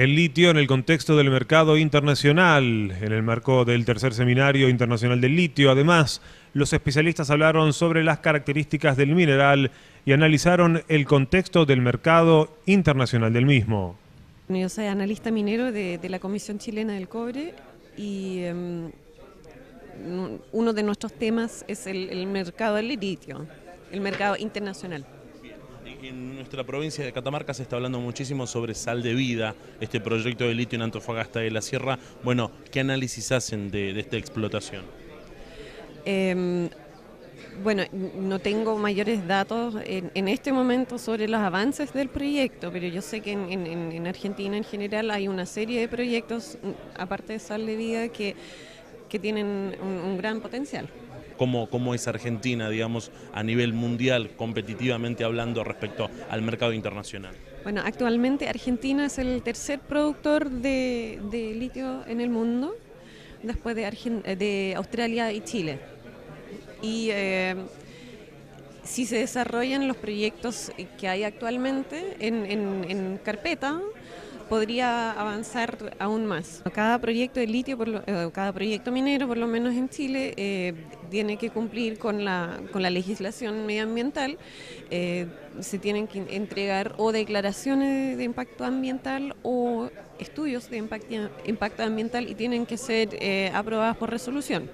El litio en el contexto del mercado internacional, en el marco del tercer seminario internacional del litio. Además, los especialistas hablaron sobre las características del mineral y analizaron el contexto del mercado internacional del mismo. Yo soy analista minero de, la Comisión Chilena del Cobre y em, uno de nuestros temas es el mercado del litio, el mercado internacional en nuestra provincia de Catamarca se está hablando muchísimo sobre Sal de Vida, este proyecto de litio en Antofagasta de la Sierra. Bueno, ¿qué análisis hacen de, esta explotación? Em, bueno, no tengo mayores datos en, este momento sobre los avances del proyecto, pero yo sé que en, Argentina en general hay una serie de proyectos, aparte de Sal de Vida, que, tienen un gran potencial cómo, es Argentina, digamos, a nivel mundial, competitivamente hablando respecto al mercado internacional. Bueno, actualmente Argentina es el tercer productor de, litio en el mundo, después de, de Australia y Chile. Y eh, si se desarrollan los proyectos que hay actualmente en, en carpeta, podría avanzar aún más. Cada proyecto de litio, por eh, cada proyecto minero, por lo menos en Chile, eh, tiene que cumplir con la, con la legislación medioambiental. Eh, se tienen que entregar o declaraciones de impacto ambiental o estudios de impacto, impacto ambiental y tienen que ser aprobados por resolución.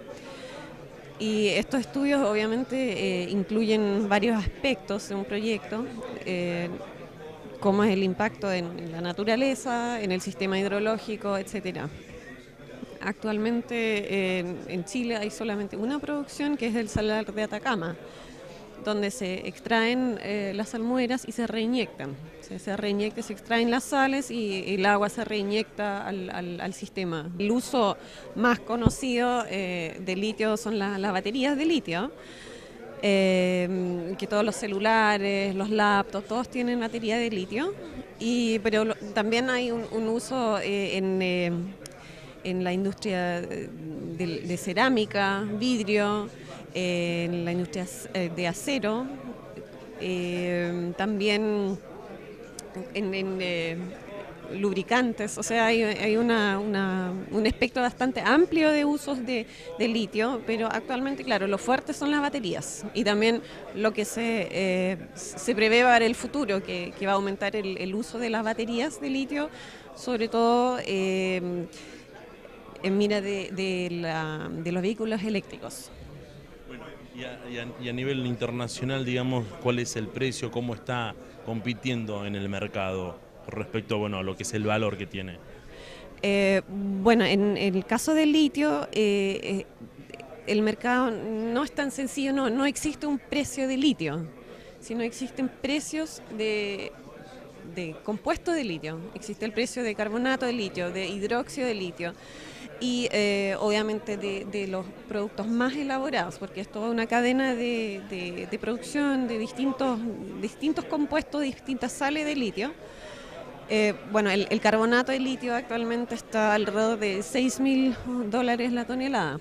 Y estos estudios obviamente incluyen varios aspectos de un proyecto cómo es el impacto en, la naturaleza, en el sistema hidrológico, etcétera. Actualmente en, Chile hay solamente una producción que es el salar de Atacama, donde se extraen eh, las almueras y se reinyectan. Se, se reinyecta, se extraen las sales y, el agua se reinyecta al, sistema. El uso más conocido eh, de litio son las baterías de litio. Eh, que todos los celulares, los laptops, todos tienen batería de litio, y, pero también hay un, uso eh, en, eh, en, la industria de, cerámica, vidrio, en la industria de acero, también en, en lubricantes, o sea, hay, un espectro bastante amplio de usos de, litio, pero actualmente, claro, lo fuerte son las baterías y también lo que se, eh, se prevé para el futuro, que, va a aumentar el, uso de las baterías de litio, sobre todo eh, en mira de, los vehículos eléctricos. Bueno, y a nivel internacional, digamos, ¿cuál es el precio? ¿Cómo está compitiendo en el mercado? Respecto bueno, a lo que es el valor que tiene? Eh, bueno, en, el caso del litio, eh, eh, el mercado no es tan sencillo, no, no existe un precio de litio, sino existen precios de, de compuesto de litio. Existe el precio de carbonato de litio, de hidróxido de litio y obviamente de, los productos más elaborados, porque es toda una cadena de, de producción de distintos, distintos compuestos, distintas sales de litio. Eh, bueno, el, el, carbonato de litio actualmente está alrededor de 6 mil dólares la tonelada.